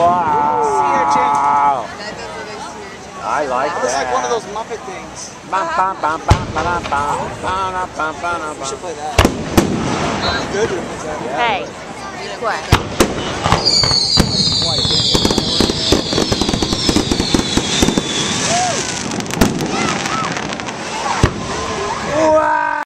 Wow. Sea urchin. I like that. It's like one of those Muppet things. We should play that. Good. Hey, what?